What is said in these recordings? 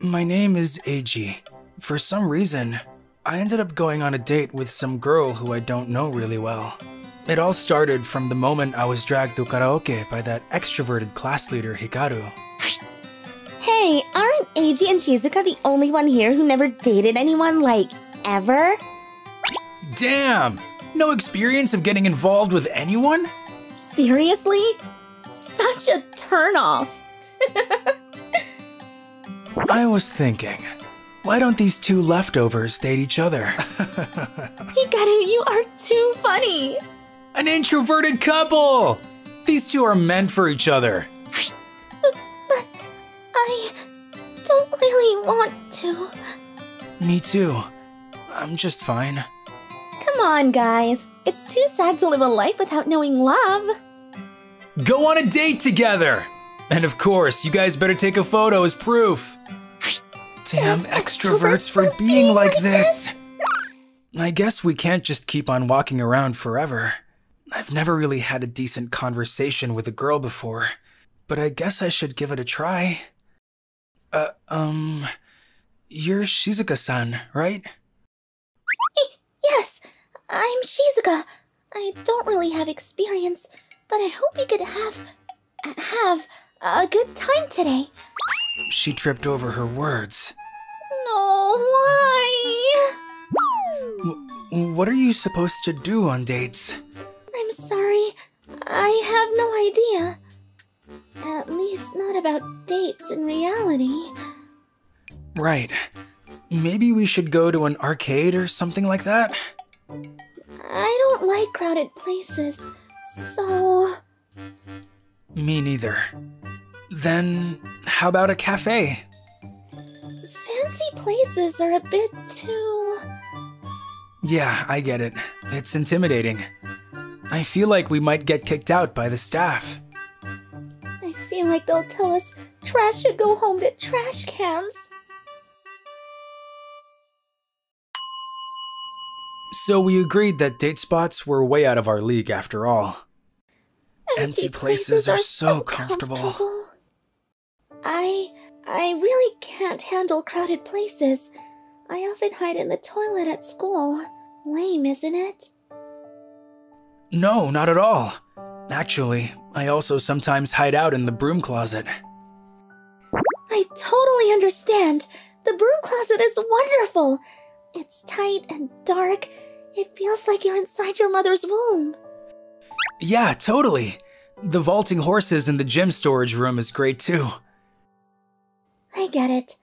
My name is Eiji. For some reason, I ended up going on a date with some girl who I don't know really well. It all started from the moment I was dragged to karaoke by that extroverted class leader, Hikaru. Hey, aren't Eiji and Shizuka the only one here who never dated anyone, like, ever? Damn! No experience of getting involved with anyone? Seriously? Such a turnoff. I was thinking, why don't these two leftovers date each other? Hikaru, you are too funny. An introverted couple! These two are meant for each other. But I don't really want to. Me too. I'm just fine. Come on, guys. It's too sad to live a life without knowing love. Go on a date together! And of course, you guys better take a photo as proof. Damn extroverts for being like this! I guess we can't just keep on walking around forever. I've never really had a decent conversation with a girl before, but I guess I should give it a try. Uh, um, you're Shizuka-san, right? Yes, I'm Shizuka. I don't really have experience, but I hope we could have have a good time today. She tripped over her words. No, why? W- what are you supposed to do on dates? I'm sorry. I have no idea. At least not about dates in reality. Right. Maybe we should go to an arcade or something like that? I don't like crowded places, so. Me neither. Then, how about a cafe? Fancy places are a bit too. Yeah, I get it. It's intimidating. I feel like we might get kicked out by the staff. I feel like they'll tell us trash should go home to trash cans. So we agreed that date spots were way out of our league after all. Empty places are so comfortable. I I really can't handle crowded places. I often hide in the toilet at school. Lame, isn't it? No, not at all. Actually, I also sometimes hide out in the broom closet. I totally understand. The broom closet is wonderful. It's tight and dark. It feels like you're inside your mother's womb. Yeah, totally. The vaulting horses in the gym storage room is great too. I get it.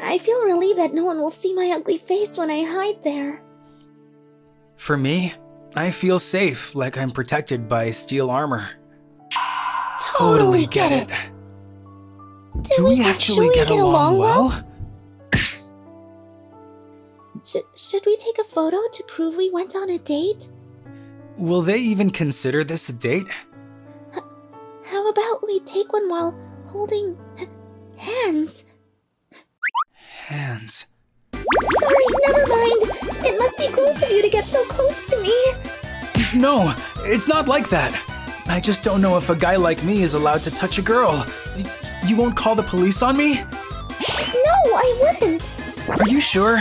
I feel relieved that no one will see my ugly face when I hide there. For me, I feel safe, like I'm protected by steel armor. Totally, get, it. Do, Do we actually get along well? Sh should we take a photo to prove we went on a date? Will they even consider this a date? How about we take one while holding hands? Hands. Sorry, never mind. It must be gross of you to get so close to me. No, it's not like that. I just don't know if a guy like me is allowed to touch a girl. You won't call the police on me? No, I wouldn't. Are you sure?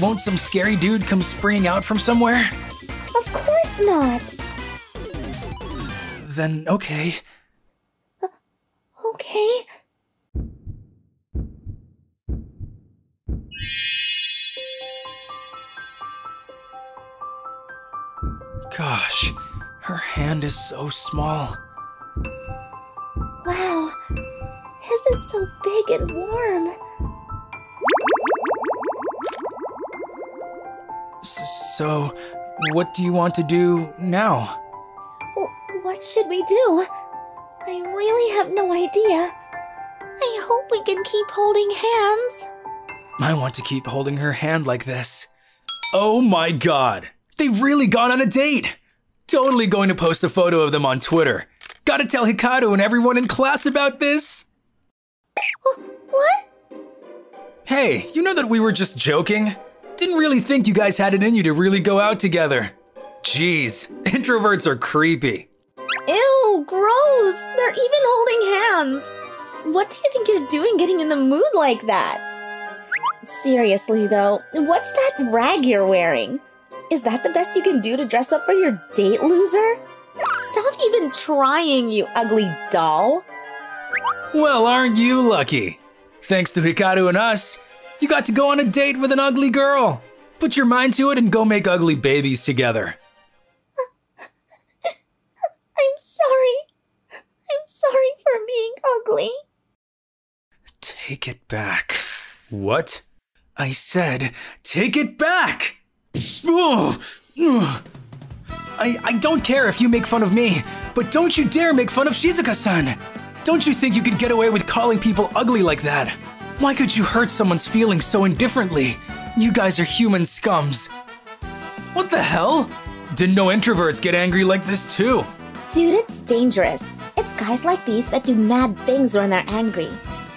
Won't some scary dude come springing out from somewhere? Of course not. Then okay. Uh, okay. Gosh, her hand is so small. Wow. His is so big and warm. S- so, what do you want to do now? W- what should we do? I really have no idea. I hope we can keep holding hands. I want to keep holding her hand like this. Oh my god! They've really gone on a date! Totally going to post a photo of them on Twitter. Gotta tell Hikaru and everyone in class about this! What? Hey, you know that we were just joking? Didn't really think you guys had it in you to really go out together. Jeez, introverts are creepy. Ew, gross. They're even holding hands. What do you think you're doing getting in the mood like that? Seriously, though, what's that rag you're wearing? Is that the best you can do to dress up for your date, loser? Stop even trying, you ugly doll. Well, aren't you lucky? Thanks to Hikaru and us, you got to go on a date with an ugly girl. Put your mind to it and go make ugly babies together. I'm sorry. I'm sorry for being ugly. Take it back. What? I said, take it back! Ugh. Ugh. I, I don't care if you make fun of me, but don't you dare make fun of Shizuka-san! Don't you think you could get away with calling people ugly like that? Why could you hurt someone's feelings so indifferently? You guys are human scums. What the hell? Didn't know introverts get angry like this too. Dude, it's dangerous. It's guys like these that do mad things when they're angry.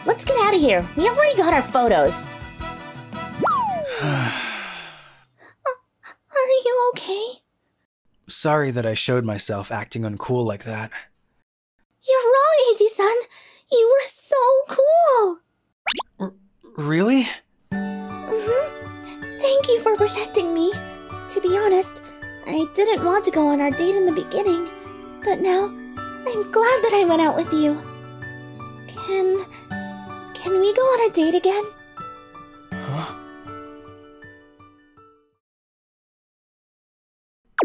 Let's get out of here. We already got our photos. Are you okay? Sorry that I showed myself acting uncool like that. You're wrong, Eiji-san. You were so cool. R really? Mm-hmm. Thank you for protecting me. To be honest, I didn't want to go on our date in the beginning, but now I'm glad that I went out with you. Can... can we go on a date again? Huh?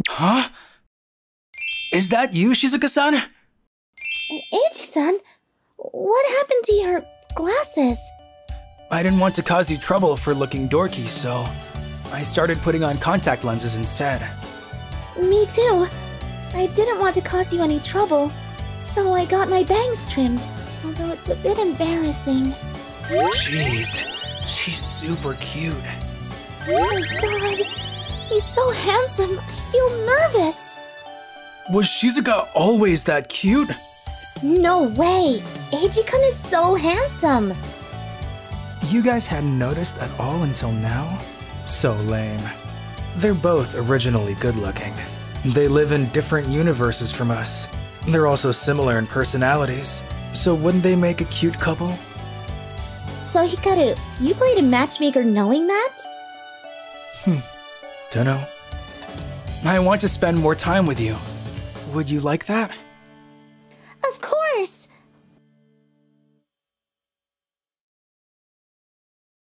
Huh? Is that you, Shizuka-san? Eiji-san, what happened to your glasses? I didn't want to cause you trouble for looking dorky, so I started putting on contact lenses instead. Me too. I didn't want to cause you any trouble, so I got my bangs trimmed, although it's a bit embarrassing. Jeez, she's super cute. Oh my god, he's so handsome, I feel nervous. Was Shizuka always that cute? No way! Eiji-kun is so handsome! You guys hadn't noticed at all until now? So lame. They're both originally good looking. They live in different universes from us. They're also similar in personalities. So wouldn't they make a cute couple? So Hikaru, you played a matchmaker knowing that? Hmm. Dunno. I want to spend more time with you. Would you like that?